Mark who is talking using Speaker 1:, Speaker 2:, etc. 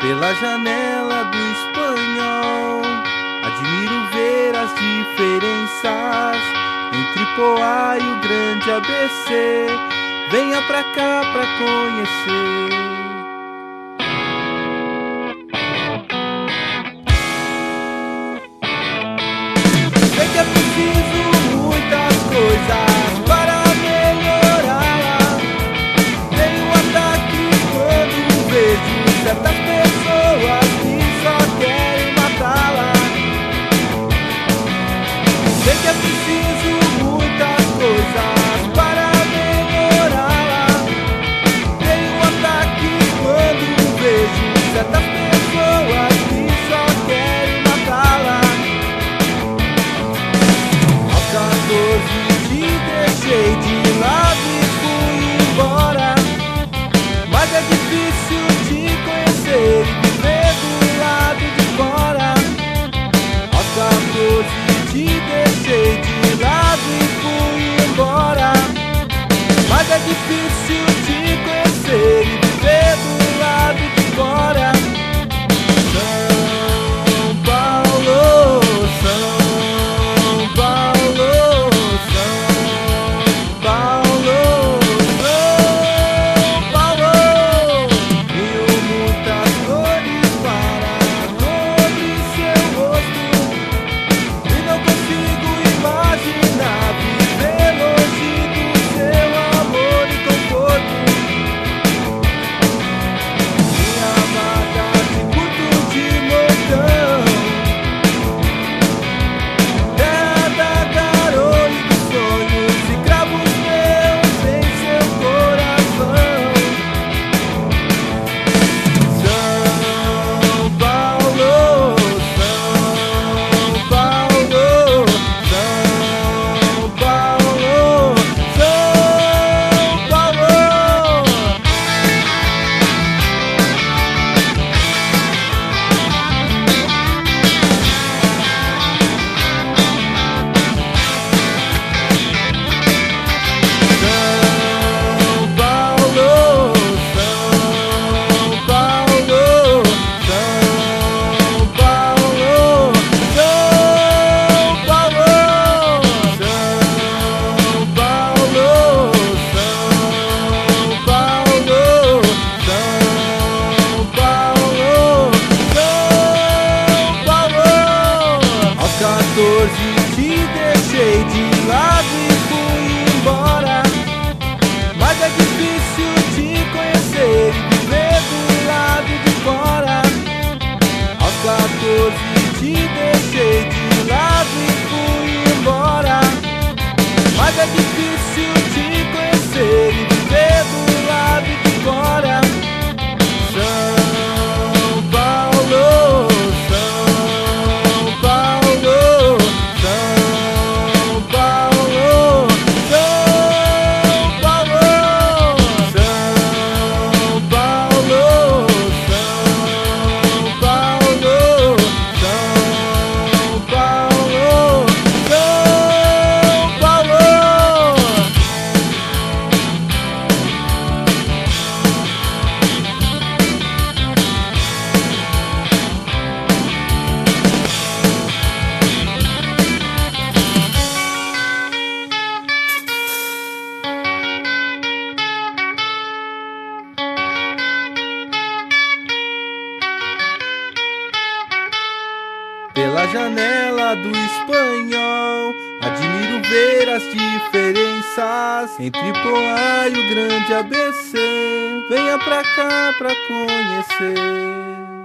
Speaker 1: pela janela do espanhol. Admiro ver as diferenças entre Poá e o grande ABC. Venha pra cá pra conhecer. say deixei de lado e fui embora. Mas é difícil te conhecer e viver do lado de fora. Aos 14 te deixei de lado e fui embora. Mas é difícil te pela janela do espanhol. Admiro ver as diferenças entre Poá e o grande ABC. Venha pra cá pra conhecer.